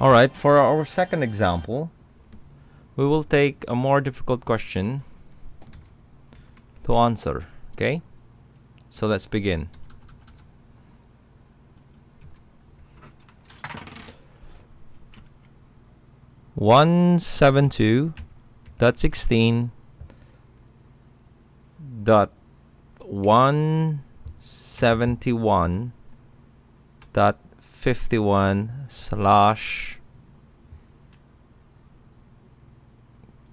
All right, for our second example, we will take a more difficult question to answer, okay? So let's begin. One seven two dot sixteen dot one seventy one dot fifty one slash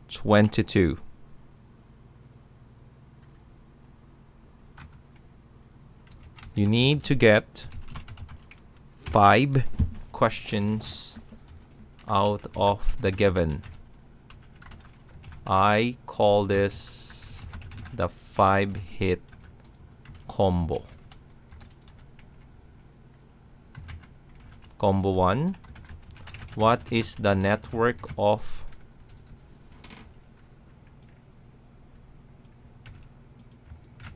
twenty two. You need to get five questions out of the given. I call this the five hit combo. Combo 1. What is the network of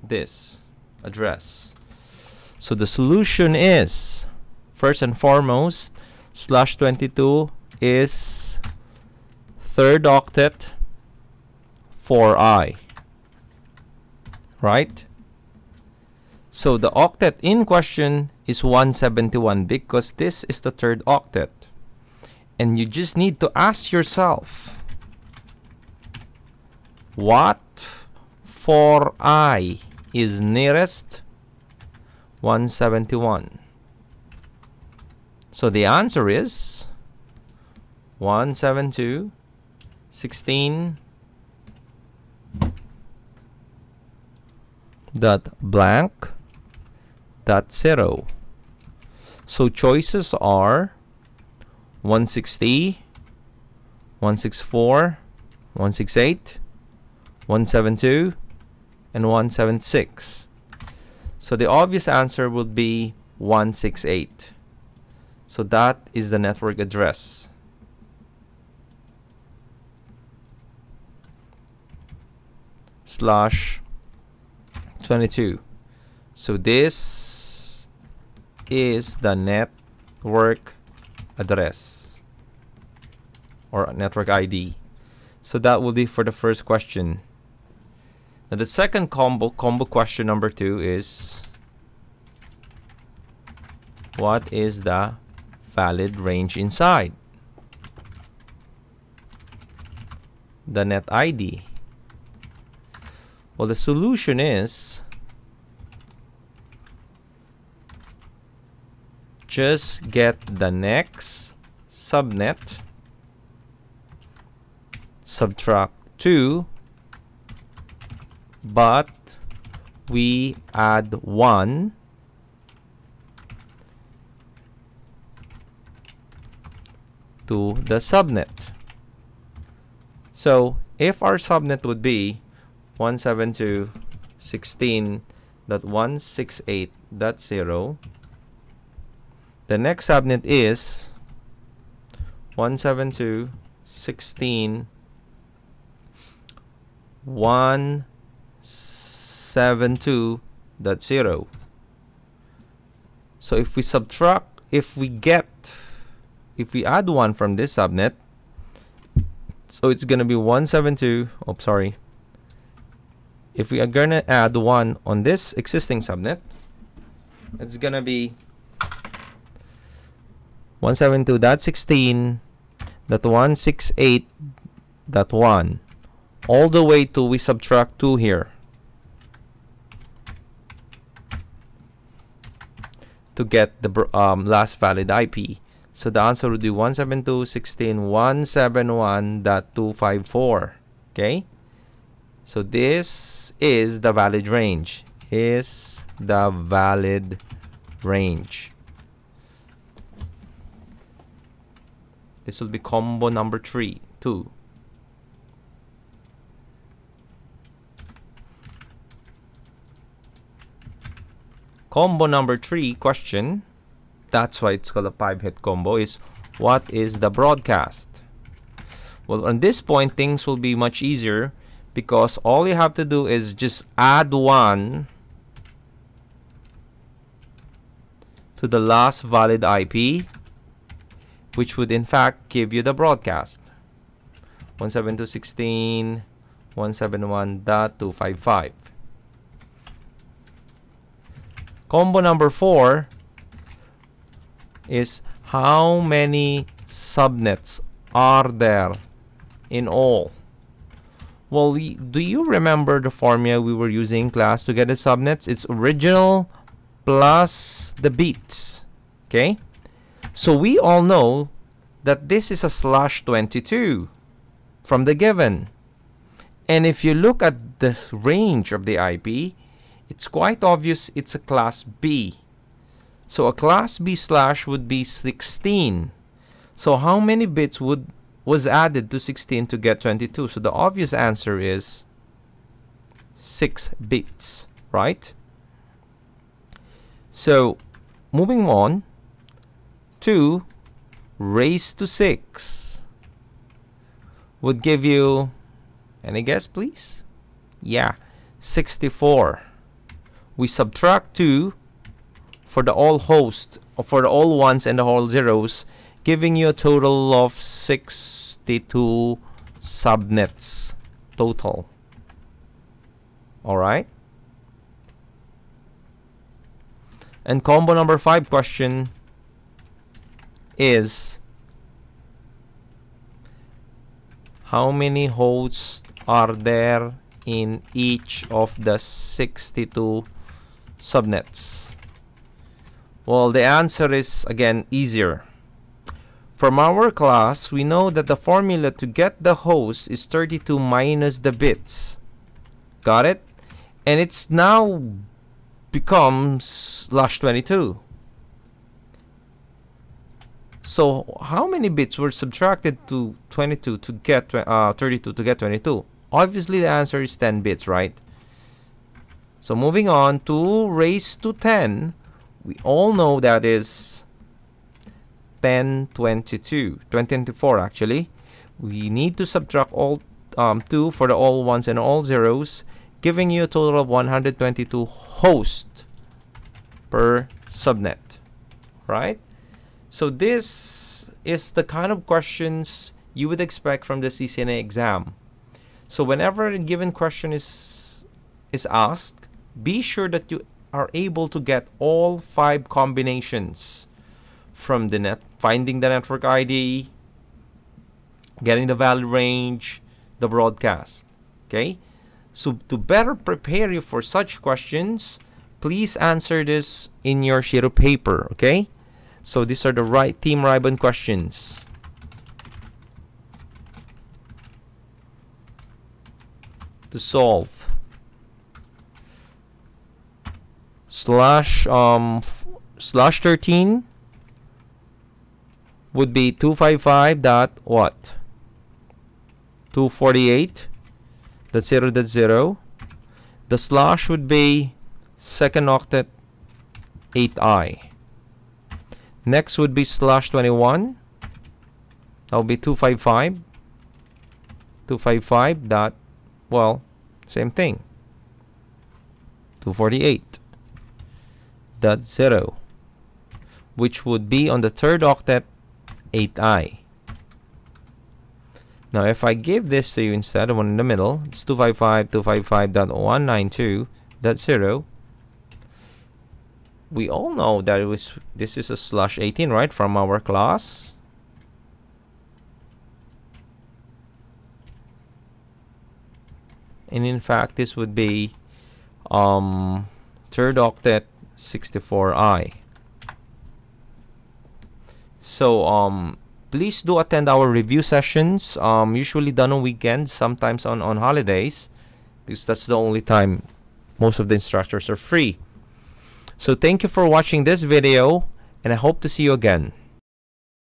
this address? So the solution is first and foremost slash 22 is third octet 4i right so the octet in question is 171 because this is the third octet. And you just need to ask yourself what 4i is nearest 171 so the answer is 172 16 dot blank dot zero so choices are 160 164 168 172 and 176 so the obvious answer would be 168 so that is the network address. Slash 22 so this is the network address or network ID so that will be for the first question. Now the second combo combo question number two is what is the valid range inside the net ID well, the solution is just get the next subnet, subtract 2, but we add 1 to the subnet. So if our subnet would be 172.16.168.0 the next subnet is 172.172.0 so if we subtract if we get if we add one from this subnet so it's gonna be 172 oh sorry. If we are gonna add one on this existing subnet it's gonna be 172.16.168.1 all the way to we subtract 2 here. To get the um, last valid IP so the answer would be 172.16.171.254 okay? So this is the valid range. Is the valid range. This will be combo number three, two. Combo number three question, that's why it's called a five hit combo, is what is the broadcast? Well, on this point, things will be much easier because all you have to do is just add one to the last valid IP which would in fact give you the broadcast. 172.16 171.255 combo number four is how many subnets are there in all? Well do you remember the formula we were using in class to get the subnets? It's original plus the bits okay so we all know that this is a slash 22 from the given. And if you look at the range of the IP it's quite obvious it's a class B. So a class B slash would be 16 so how many bits would was added to 16 to get 22 so the obvious answer is 6 bits right? So, moving on, 2 raised to 6 would give you, any guess please? Yeah, 64. We subtract 2 for the all host, or for the all ones and the all zeros, giving you a total of 62 subnets total. Alright? And combo number five question is how many hosts are there in each of the 62 subnets? Well, the answer is again easier. From our class, we know that the formula to get the host is 32 minus the bits. Got it? And it's now becomes slash 22. So how many bits were subtracted to 22 to get uh, 32 to get 22? Obviously the answer is 10 bits, right? So moving on, to raised to 10, we all know that is 1022, 2024 actually. We need to subtract all um, 2 for the all ones and all zeros giving you a total of 122 hosts per subnet, right? So this is the kind of questions you would expect from the CCNA exam. So whenever a given question is is asked, be sure that you are able to get all five combinations from the net, finding the network ID, getting the valid range, the broadcast. Okay? So to better prepare you for such questions, please answer this in your Shiro paper, okay? So these are the right Team Rivan questions. To solve. Slash um slash 13 would be 255 dot what? 248 that's 0 that's 0 the slash would be second octet 8i next would be slash 21 that would be 255 255 dot well same thing. 248 dot 0 which would be on the third octet 8i now if I give this to you instead, of one in the middle, it's 255.255.192.0. We all know that it was this is a slash 18, right, from our class. And in fact, this would be um, third octet 64i. So um, please do attend our review sessions um, usually done on weekends sometimes on, on holidays because that's the only time most of the instructors are free so thank you for watching this video and I hope to see you again